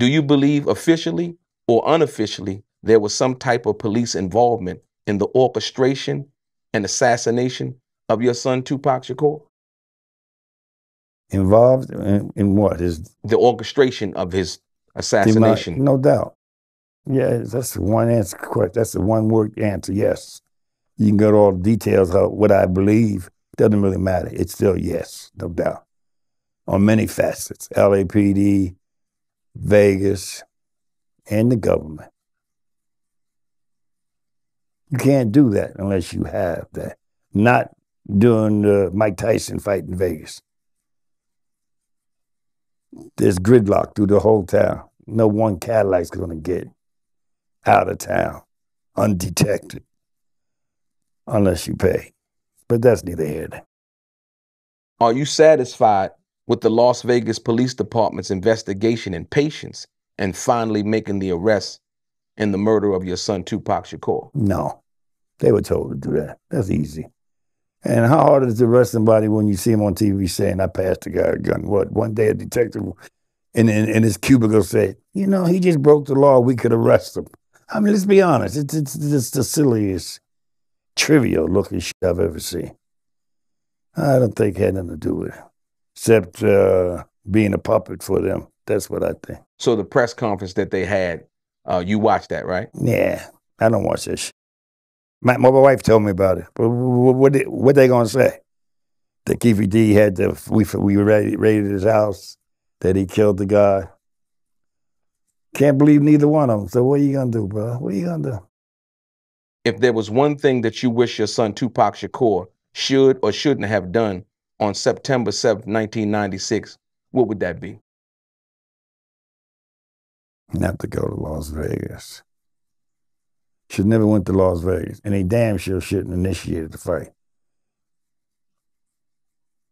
Do you believe officially or unofficially there was some type of police involvement in the orchestration and assassination of your son Tupac Shakur? Involved in, in what? His the orchestration of his assassination. no doubt. Yeah, that's the one answer. Correct. That's the one word answer. Yes. You can go to all the details of what I believe. Doesn't really matter. It's still yes, no doubt. On many facets, LAPD, Vegas, and the government. You can't do that unless you have that. Not doing the Mike Tyson fight in Vegas. There's gridlock through the whole town. No one Cadillac's gonna get out of town undetected unless you pay. But that's neither here nor there. Are you satisfied with the Las Vegas Police Department's investigation and patience and finally making the arrest in the murder of your son Tupac Shakur? No. They were told to do that. That's easy. And how hard is to arrest somebody when you see him on TV saying, I passed the guy a gun? What? One day a detective in, in, in his cubicle said, you know, he just broke the law. We could arrest him. I mean, let's be honest. It's, it's, it's the silliest, trivial looking shit I've ever seen. I don't think it had nothing to do with it, except uh, being a puppet for them. That's what I think. So the press conference that they had, uh, you watched that, right? Yeah, I don't watch this. shit. My, my wife told me about it. But what, what, what they gonna say? That Keefe D had the we we raided, raided his house, that he killed the guy. Can't believe neither one of them. So what are you gonna do, bro? What are you gonna do? If there was one thing that you wish your son Tupac Shakur should or shouldn't have done on September 7th, 1996, what would that be? Not to go to Las Vegas. Should never went to Las Vegas, and he damn sure shouldn't initiated the fight.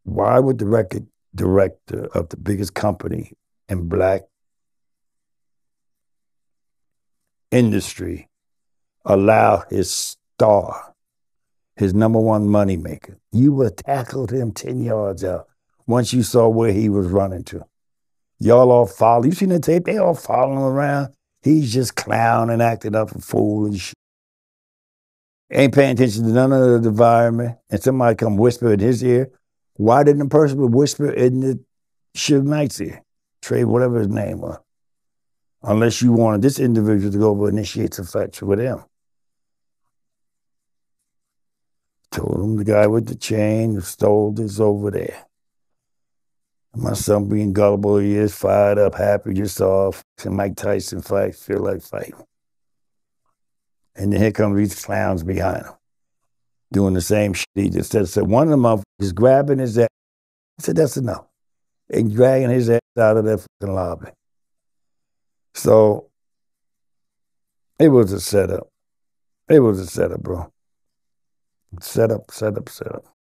Why would the record director of the biggest company in black industry allow his star, his number one moneymaker, you would have tackled him 10 yards out once you saw where he was running to. Y'all all follow. You seen the tape? They all following around. He's just clowning, acting up a fool and shit. Ain't paying attention to none of the environment. And somebody come whisper in his ear. Why didn't the person whisper in the Suge Knight's ear? Trey, whatever his name was. Unless you wanted this individual to go over initiate some fights with him. Told him the guy with the chain who stole this over there. My son being gullible, he is fired up, happy, just off. And Mike Tyson fight, feel like fighting. And then here come these clowns behind him, doing the same shit he just said. So one of them is grabbing his ass. I said, that's enough. And dragging his ass out of that fucking lobby. So it was a setup. It was a setup, bro. Setup, setup, setup.